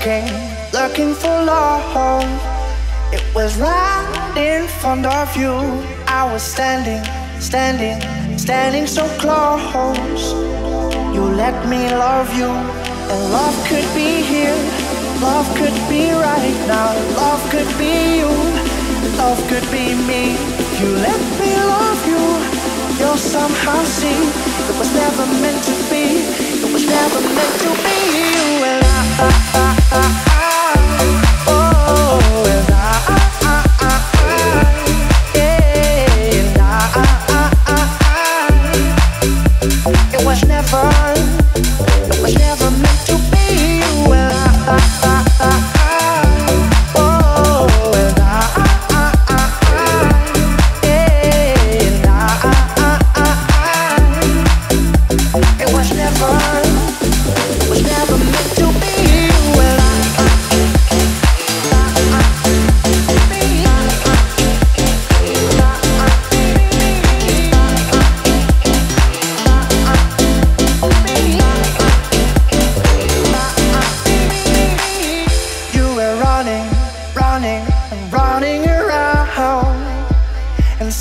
looking, looking for love. It was right in front of you. I was standing, standing, standing so close. You let me love you, and love could be here. Love could be right now. Love could be you. Love could be me. You let me love you. You'll somehow see it was never meant to be. It was never meant to be you and I. It was never, it was never meant to be.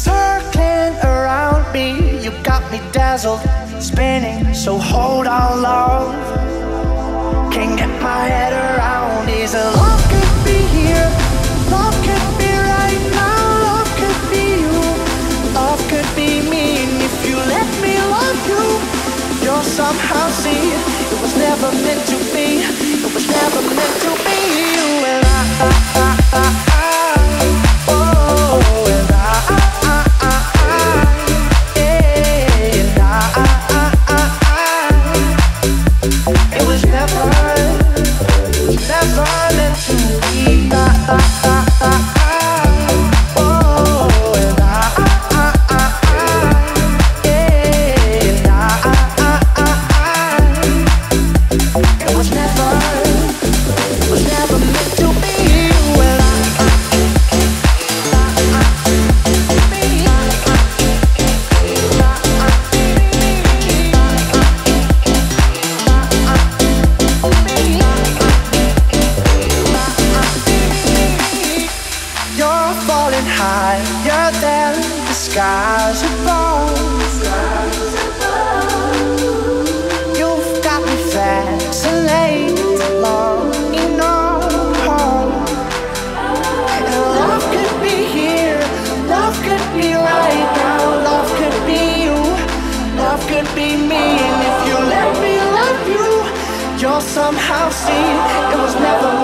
circling around me. You got me dazzled, spinning. So hold on, love. Can't get my head around. Is love could be here, love could be right now, love could be you, love could be me. And if you let me love you, you'll somehow see it was never meant to be. It was never meant to be you and I. I, I. Bye. soaring higher than the skies above. You've got me fascinated, longing on home. And love could be here, love could be right now, love could be you, love could be me. And if you let me love you, you'll somehow see it was never.